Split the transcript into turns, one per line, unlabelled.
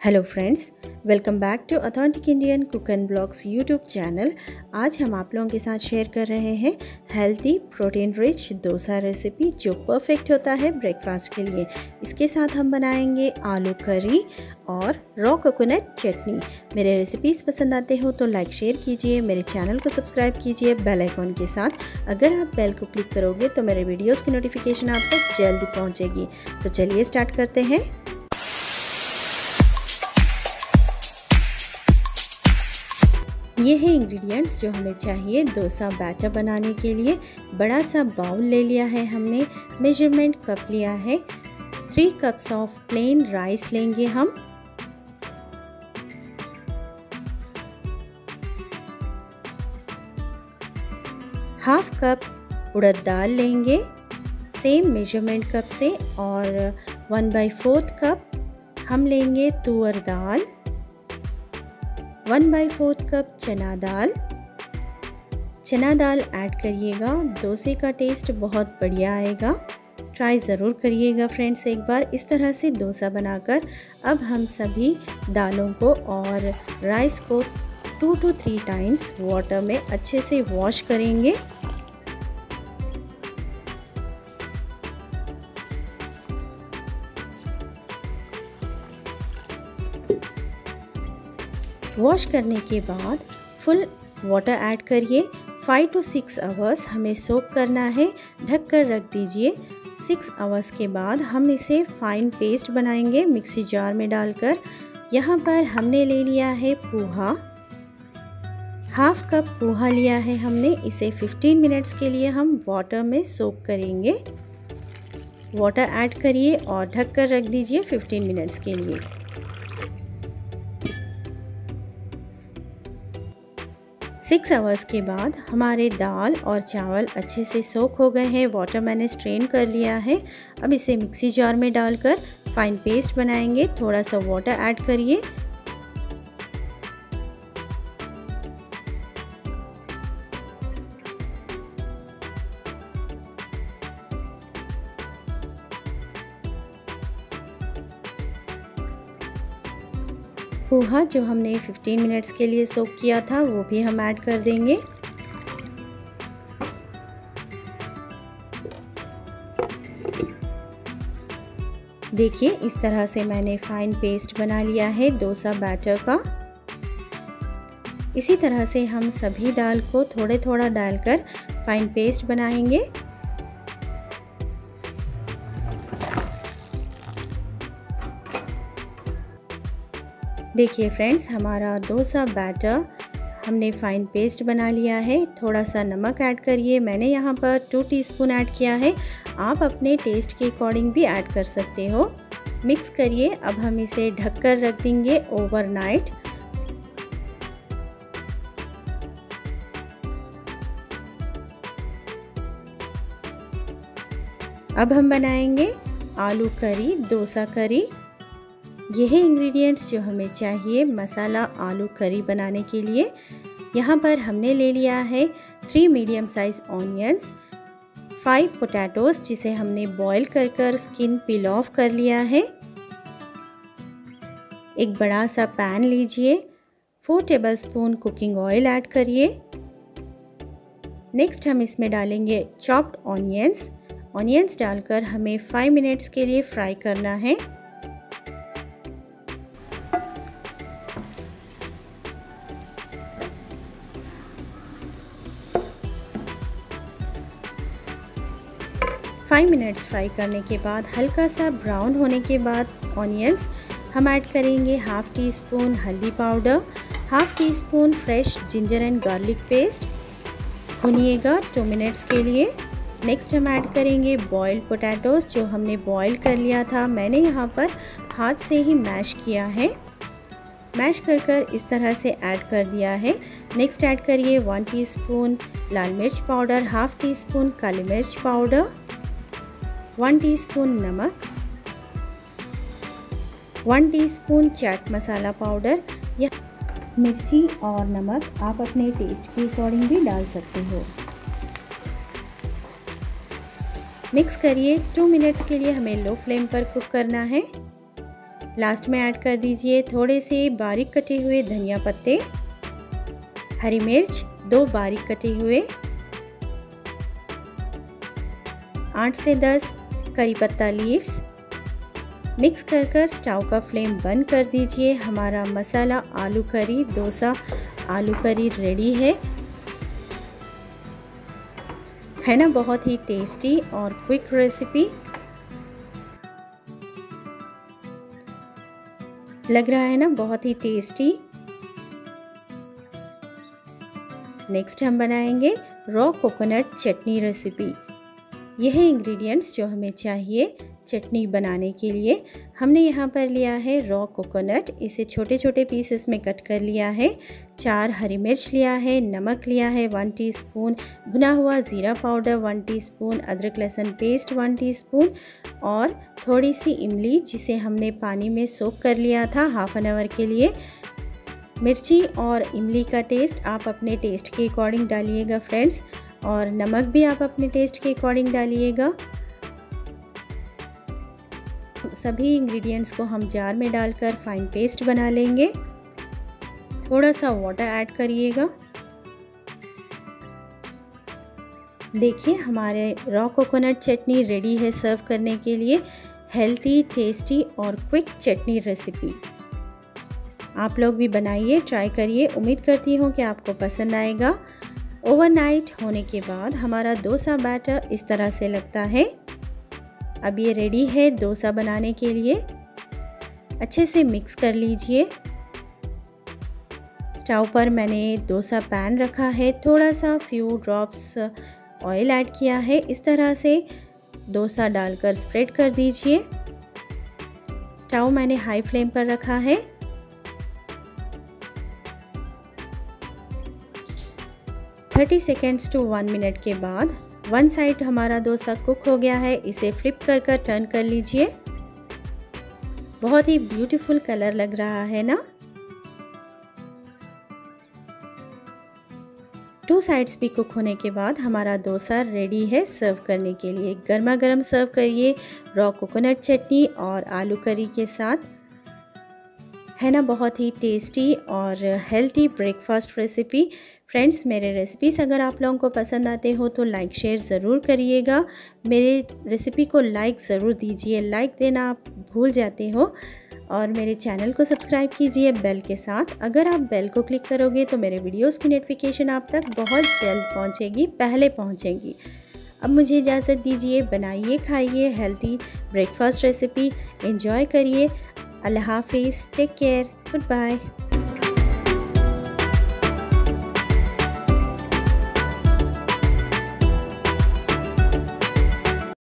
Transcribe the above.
Hello friends welcome back to authentic Indian cook and blogs YouTube channel आज हम आप लोगों के साथ शेयर कर रहे हैं healthy protein rich dosa recipe जो परफेक्ट होता है ब्रेकफास्ट के लिए। इसके साथ हम बनाएँगे आलू करी और रॉ कोकोनट चटनी। मेरे रेसिपीज़ पसंद आते हो तो लाइक शेयर कीजिए, मेरे चैनल को सब्सक्राइब कीजिए बेल आइकॉन के साथ। अगर आप बेल को क्लिक करोगे तो मेरे वीडियोज़ की नोटिफिकेशन आप तक जल्दी पहुँचेगी। तो चलिए स्टार्ट करते हैं। ये है इंग्रेडिएंट्स जो हमें चाहिए डोसा बैटर बनाने के लिए। बड़ा सा बाउल ले लिया है हमने मेज़रमेंट कप लिया है। Three cups of plain rice लेंगे हम। हाफ़ कप उड़द दाल लेंगे सेम मेज़रमेंट कप से, और वन बाई फोर्थ कप हम लेंगे तुअर दाल। वन बाई फोर्थ कप चना दाल। चना दाल ऐड करिएगा, डोसे का टेस्ट बहुत बढ़िया आएगा। ट्राई ज़रूर करिएगा फ्रेंड्स एक बार, इस तरह से डोसा बनाकर। अब हम सभी दालों को और राइस को two two three times water में अच्छे से वॉश करेंगे। वॉश करने के बाद फुल वाटर ऐड करिए। फाइव टू सिक्स आवर्स हमें सोक करना है। ढक कर रख दीजिए। सिक्स आवर्स के बाद हम इसे फाइन पेस्ट बनाएँगे मिक्सी जार में डालकर। यहाँ पर हमने ले लिया है पोहा। हाफ़ कप पोहा लिया है हमने। इसे 15 मिनट्स के लिए हम वाटर में सोक करेंगे। वाटर ऐड करिए और ढक कर रख दीजिए 15 मिनट्स के लिए। सिक्स आवर्स के बाद हमारे दाल और चावल अच्छे से सोख हो गए हैं। वाटर मैंने स्ट्रेन कर लिया है। अब इसे मिक्सी जार में डालकर फाइन पेस्ट बनाएँगे। थोड़ा सा वाटर ऐड करिए। पोहा जो हमने 15 मिनट्स के लिए सोक किया था, वो भी हम ऐड कर देंगे। देखिए, इस तरह से मैंने फाइन पेस्ट बना लिया है, डोसा बैटर का। इसी तरह से हम सभी दाल को थोड़े थोड़ा डालकर फाइन पेस्ट बनाएँगे। देखिए फ्रेंड्स हमारा डोसा बैटर हमने फाइन पेस्ट बना लिया है। थोड़ा सा नमक ऐड करिए। मैंने यहाँ पर टू टीस्पून ऐड किया है। आप अपने टेस्ट के अकॉर्डिंग भी ऐड कर सकते हो। मिक्स करिए। अब हम इसे ढककर रख देंगे ओवरनाइट अब हम बनाएँगे आलू करी, डोसा करी। यह इंग्रेडिएंट्स जो हमें चाहिए मसाला आलू करी बनाने के लिए। यहाँ पर हमने ले लिया है three medium size onions five potatoes जिसे हमने बॉईल कर कर स्किन पिल ऑफ़ कर लिया है। एक बड़ा सा पैन लीजिए four tablespoon cooking oil add करिए। नेक्स्ट हम इसमें डालेंगे चॉप्ड ऑनियंस ऑनियंस डालकर हमें फाइव मिनट्स के लिए फ्राई करना है। फाइव मिनट्स फ्राई करने के बाद हल्का सा ब्राउन होने के बाद ऑनियंस हम ऐड करेंगे हाफ़ टी स्पून हल्दी powder half teaspoon fresh ginger and garlic paste भुनिएगा two minutes के लिए। नेक्स्ट हम ऐड करेंगे बॉयल्ड पोटैटोज़ जो हमने बॉयल कर लिया था। मैंने यहाँ पर हाथ से ही मैश किया है। मैश कर कर इस तरह से ऐड कर दिया है। नेक्स्ट ऐड करिए वन टीस्पून लाल मिर्च पाउडर हाफ़ टी स्पून काली मिर्च पाउडर वन टीस्पून नमक one teaspoon chaat masala powder या मिर्ची और नमक आप अपने टेस्ट के अकॉर्डिंग भी डाल सकते हो। मिक्स करिए। टू मिनट्स के लिए हमें लो फ्लेम पर कुक करना है। लास्ट में ऐड कर दीजिए थोड़े से बारीक कटे हुए धनिया पत्ते। हरी मिर्च, दो बारीक कटे हुए। आठ से दस। करी पत्ता लीव्स मिक्स कर कर स्टाव का फ्लेम बंद कर दीजिए। हमारा मसाला आलू करी, डोसा आलू करी रेडी है। है ना? बहुत ही टेस्टी और क्विक रेसिपी लग रहा है ना? बहुत ही टेस्टी नेक्स्ट हम बनाएँगे रॉ कोकोनट चटनी रेसिपी यह इंग्रेडिएंट्स जो हमें चाहिए चटनी बनाने के लिए, हमने यहाँ पर लिया है रॉ कोकोनट इसे छोटे छोटे पीसेस में कट कर लिया है। चार हरी मिर्च लिया है, नमक लिया है वन टीस्पून भुना हुआ ज़ीरा पाउडर वन टीस्पून अदरक लहसुन पेस्ट वन टीस्पून और थोड़ी सी इमली, जिसे हमने पानी में सोख कर लिया था हाफ़ एन आवर के लिए। मिर्ची और इमली का टेस्ट आप अपने टेस्ट के अकॉर्डिंग डालिएगा फ्रेंड्स और नमक भी आप अपने टेस्ट के अकॉर्डिंग डालिएगा। सभी इंग्रेडिएंट्स को हम जार में डालकर फाइन पेस्ट बना लेंगे। थोड़ा सा वाटर ऐड करिएगा। देखिए, हमारे रॉ कोकोनट चटनी रेडी है सर्व करने के लिए। हेल्थी टेस्टी और क्विक चटनी रेसिपी आप लोग भी बनाइए ट्राई करिए। उम्मीद करती हूँ कि आपको पसंद आएगा। ओवरनाइट होने के बाद हमारा डोसा बैटर इस तरह से लगता है। अब ये रेडी है डोसा बनाने के लिए। अच्छे से मिक्स कर लीजिए। स्टोव पर मैंने डोसा पैन रखा है। थोड़ा सा फ्यू ड्रॉप्स ऑयल ऐड किया है। इस तरह से डोसा डालकर स्प्रेड कर दीजिए। स्टोव मैंने हाई फ्लेम पर रखा है। Thirty seconds to one minute के बाद वन साइड हमारा डोसा कुक हो गया है, इसे फ्लिप कर कर टर्न कर लीजिए। बहुत ही ब्यूटीफुल कलर लग रहा है ना? टू साइड्स भी कुक होने के बाद हमारा डोसा रेडी है सर्व करने के लिए। गर्मा गर्म सर्व करिए रॉ कोकोनट चटनी और आलू करी के साथ। है ना? बहुत ही टेस्टी और हेल्थी ब्रेकफास्ट रेसिपी फ्रेंड्स मेरे रेसिपीज़ अगर आप लोगों को पसंद आते हो तो लाइक शेयर ज़रूर करिएगा। मेरे रेसिपी को लाइक ज़रूर दीजिए। लाइक देना आप भूल जाते हो और मेरे चैनल को सब्सक्राइब कीजिए बेल के साथ। अगर आप बेल को क्लिक करोगे तो मेरे वीडियोस की नोटिफिकेशन आप तक बहुत जल्द पहुंचेगी, पहले पहुंचेगी। अब मुझे इजाज़त दीजिए, बनाइए, खाइए हेल्थी ब्रेकफास्ट रेसिपी एंजॉय करिए। अल्लाह हाफिज़। Take care good bye